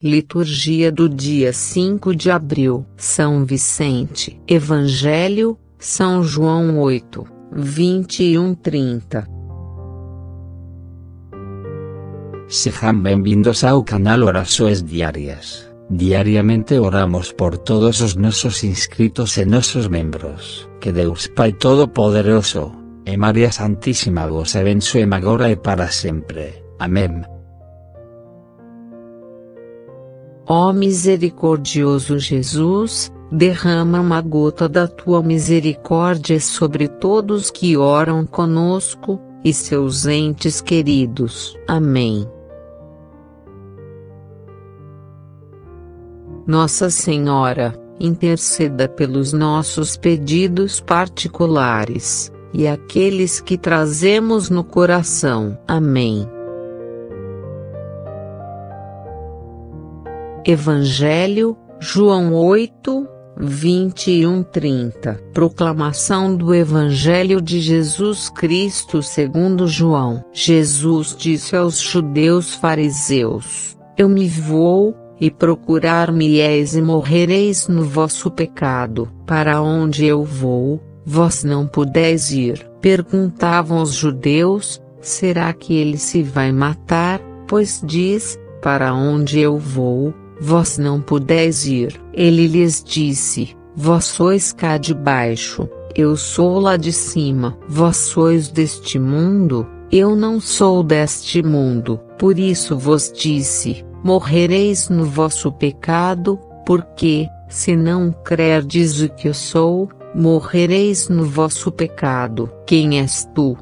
Liturgia do dia 5 de abril. São Vicente. Evangelho, São João 8, 21 30. Sejam bem-vindos ao canal Orações Diárias. Diariamente oramos por todos os nossos inscritos e nossos membros. Que Deus Pai Todo-Poderoso, e Maria Santíssima vos abençoe agora e para sempre. Amém. Ó misericordioso Jesus, derrama uma gota da tua misericórdia sobre todos que oram conosco, e seus entes queridos. Amém. Nossa Senhora, interceda pelos nossos pedidos particulares, e aqueles que trazemos no coração. Amém. Evangelho, João 8, 21 30 Proclamação do Evangelho de Jesus Cristo segundo João Jesus disse aos judeus fariseus, Eu me vou, e procurar-me-eis e morrereis no vosso pecado. Para onde eu vou, vós não pudeis ir. Perguntavam os judeus, será que ele se vai matar? Pois diz, para onde eu vou, vós não pudeis ir. Ele lhes disse: Vós sois cá de baixo, eu sou lá de cima. Vós sois deste mundo, eu não sou deste mundo. Por isso vos disse: Morrereis no vosso pecado, porque, se não crerdes o que eu sou, morrereis no vosso pecado. Quem és tu?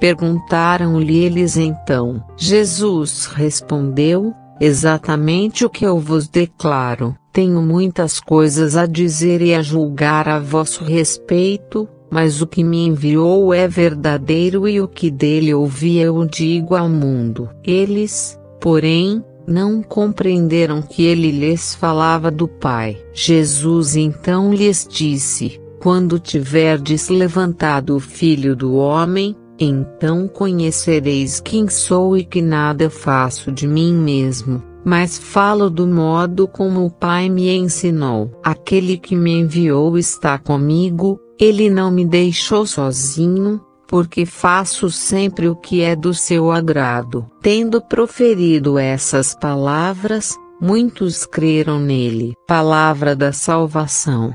Perguntaram-lhe eles então. Jesus respondeu: Exatamente o que eu vos declaro. Tenho muitas coisas a dizer e a julgar a vosso respeito, mas o que me enviou é verdadeiro e o que dele ouvi eu digo ao mundo. Eles, porém, não compreenderam que ele lhes falava do Pai. Jesus então lhes disse: Quando tiverdes levantado o Filho do Homem, então conhecereis quem sou e que nada faço de mim mesmo, mas falo do modo como o Pai me ensinou. Aquele que me enviou está comigo, ele não me deixou sozinho, porque faço sempre o que é do seu agrado. Tendo proferido essas palavras, muitos creram nele. Palavra da salvação.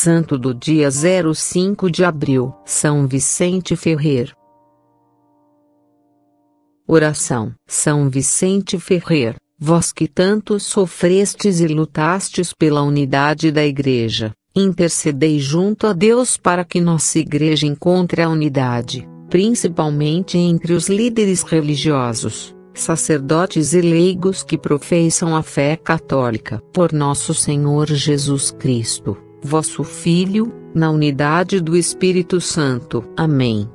Santo do dia 05 de abril, São Vicente Ferrer. Oração: São Vicente Ferrer, vós que tanto sofrestes e lutastes pela unidade da Igreja, intercedei junto a Deus para que nossa Igreja encontre a unidade, principalmente entre os líderes religiosos, sacerdotes e leigos que professam a fé católica. Por nosso Senhor Jesus Cristo vosso Filho, na unidade do Espírito Santo. Amém.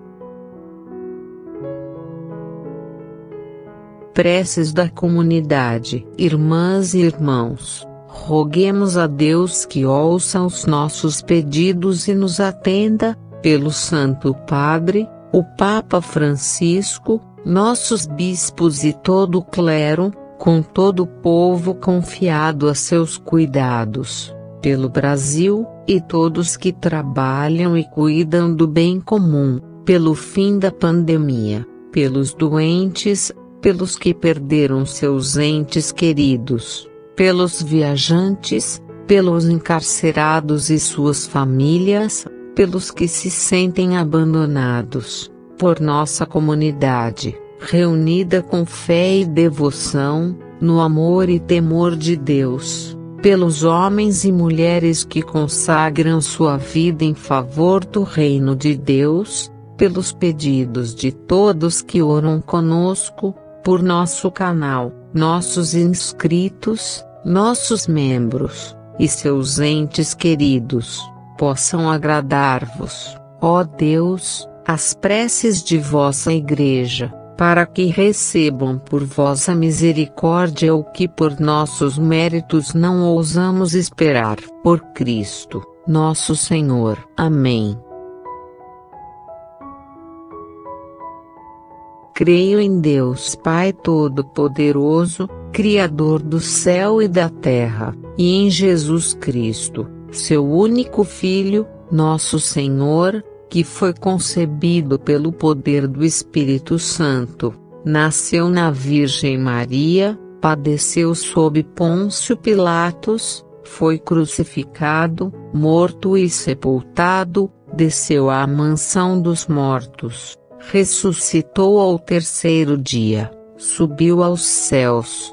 Preces da comunidade, irmãs e irmãos, roguemos a Deus que ouça os nossos pedidos e nos atenda, pelo Santo Padre, o Papa Francisco, nossos bispos e todo o clero, com todo o povo confiado a seus cuidados pelo Brasil, e todos que trabalham e cuidam do bem comum, pelo fim da pandemia, pelos doentes, pelos que perderam seus entes queridos, pelos viajantes, pelos encarcerados e suas famílias, pelos que se sentem abandonados, por nossa comunidade, reunida com fé e devoção, no amor e temor de Deus pelos homens e mulheres que consagram sua vida em favor do reino de Deus, pelos pedidos de todos que oram conosco, por nosso canal, nossos inscritos, nossos membros, e seus entes queridos, possam agradar-vos, ó Deus, as preces de vossa Igreja para que recebam por vossa misericórdia o que por nossos méritos não ousamos esperar. Por Cristo, nosso Senhor. Amém. Creio em Deus Pai Todo-Poderoso, Criador do céu e da terra, e em Jesus Cristo, seu único Filho, nosso Senhor, que foi concebido pelo poder do Espírito Santo, nasceu na Virgem Maria, padeceu sob Pôncio Pilatos, foi crucificado, morto e sepultado, desceu à mansão dos mortos ressuscitou ao terceiro dia, subiu aos céus,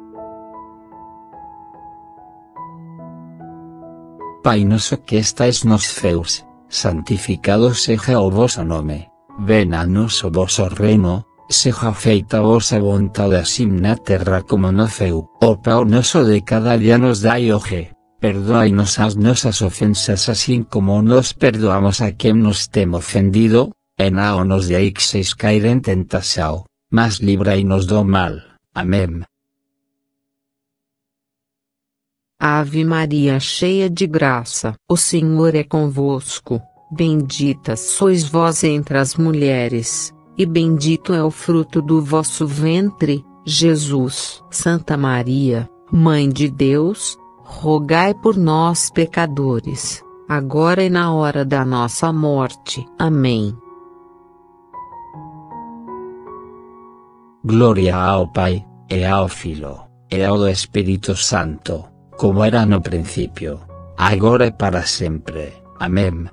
Pai noso que estáis nos ceus, santificado seja o vosso nome, ven a nos o vosso reino, seja feita vosa vontade así na terra como no ceu. O pão noso de cada día nos dai hoje, perdoai-nos as nosas ofensas así como nos perdoamos a quen nos tem ofendido, e nao nos deixeis cair en tentação, mas livrai-nos do mal. Amém. Ave Maria cheia de graça, o Senhor é convosco, bendita sois vós entre as mulheres, e bendito é o fruto do vosso ventre, Jesus. Santa Maria, Mãe de Deus, rogai por nós pecadores, agora e na hora da nossa morte. Amém. Glória ao Pai, e ao Filho, e ao Espírito Santo como era no principio, agora e para sempre. Amém.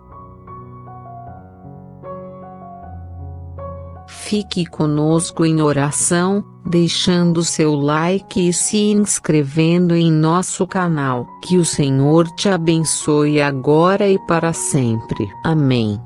Fique conosco em oração, deixando seu like e se inscrevendo em nosso canal. Que o Senhor te abençoe agora e para sempre. Amém.